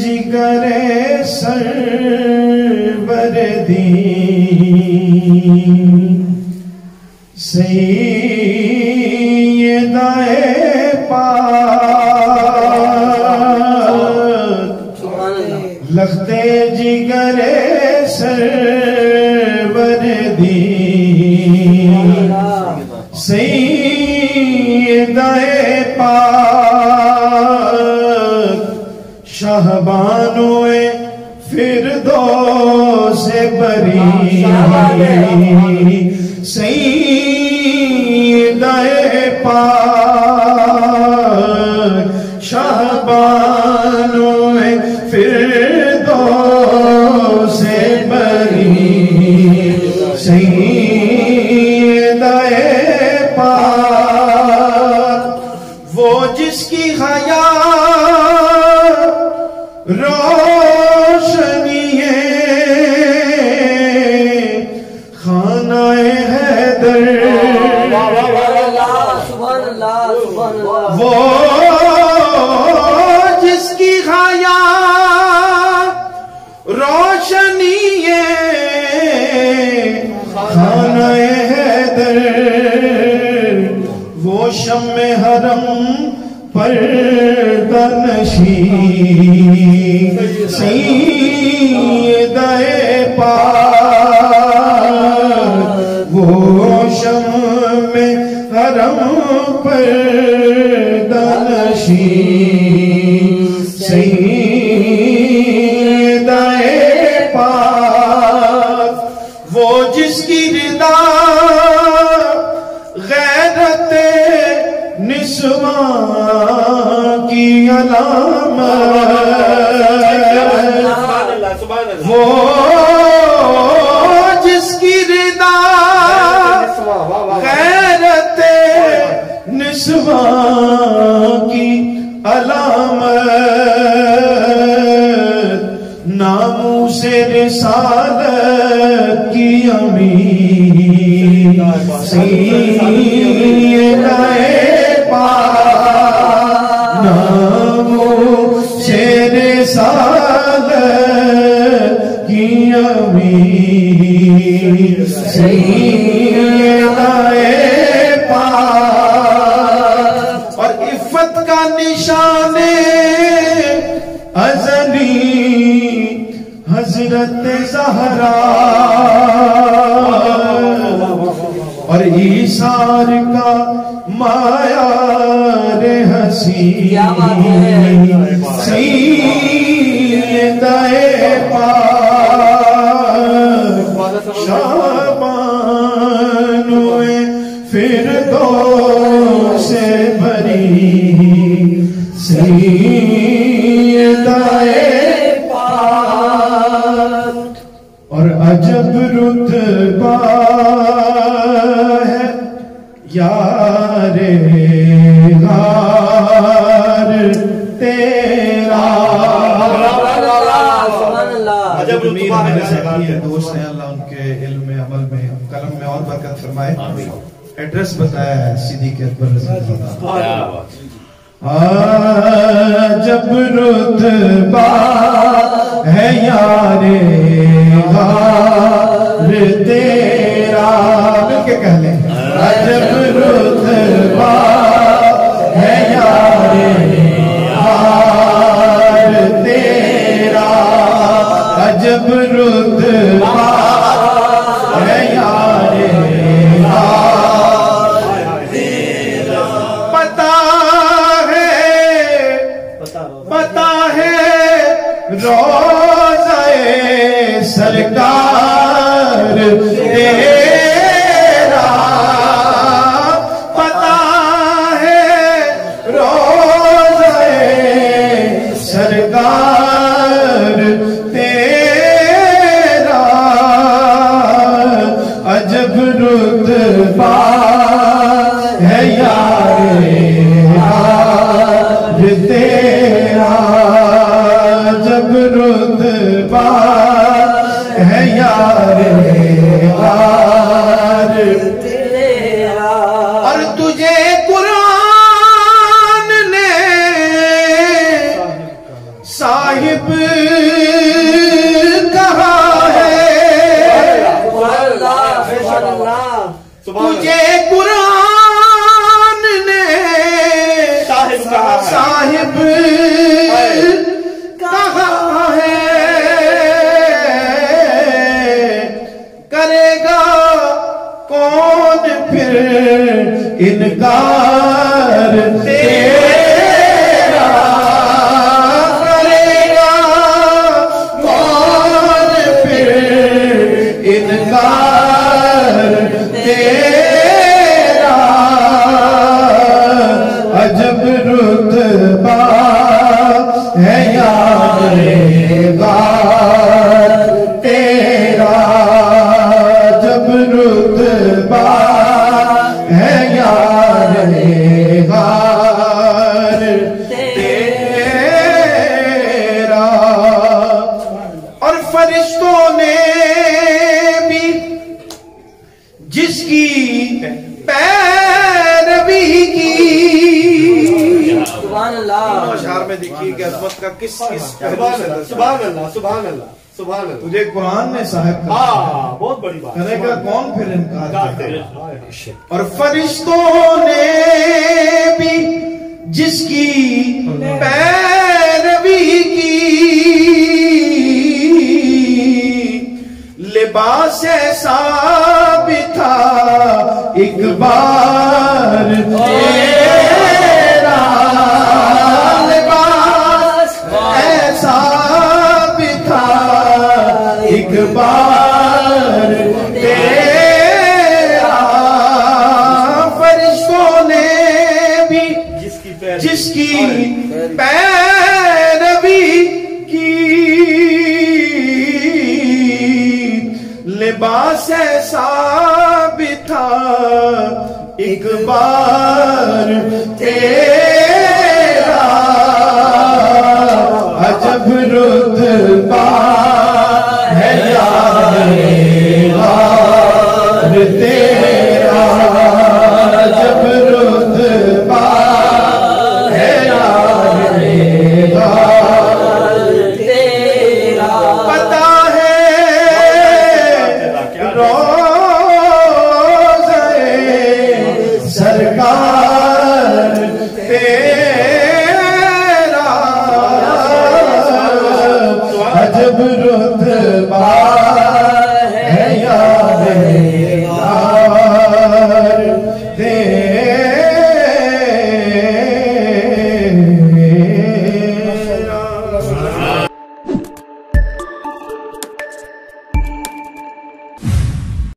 जिगरे सही नाए पाक शाहबानोए फिर दो से बरी। सैयदाए पाक शाहबानोए फिर दो से बरी। सैयदाए पाक वो जिसकी वो जिसकी खाया रोशनी खानाए हैदर वो शम हरम पर तनशी सैयदाए पाक में हरम पर सैयदाए पाक वो जिसकी रिदा गैरत निस्वा की अलामत वो निस्वा की अलामत नामों से रिसालत की अमीर। सैयदाए निशाने अजली हज़रत जहरा। और ईसार का माया रे हसी क्या सैयदाए और अजब रुतबा है यारे हार तेरा। अजब रुतबा है है, दोस्त हैं अल्लाह उनके इल्म में अमल में। कलम में और बरकत फरमाए। एड्रेस बताया है सीधी के अकबर रज़ी। जब रुतबा पता है रोजाए सरकार तेरा। पता है रोजाए सरकार सब रुतबा है यार यार। और तुझे कुरान ने साहिब कहा है। तुझे इनकार फरिश्तों ने भी जिसकी पैरवी की। अशार में देखिए कि अजमत का किस किस पहलू अल्लाह दर्जा अल्लाह सुभान अल्लाह सुभान अल्लाह तुझे कुरान ने साहब कहा। हाँ बहुत बड़ी बात। करेगा कौन फिर इनकार। और फरिश्तों ने भी जिसकी पैरवी लिबास ऐसा भी था एक बार तेरा लिबास ऐसा भी था एक बार तेरा। फरिश्तों ने भी जिसकी पैर लिबास ऐसा भी था। एक बार तेरा रोज़े सरकार अजब रुतबा है यार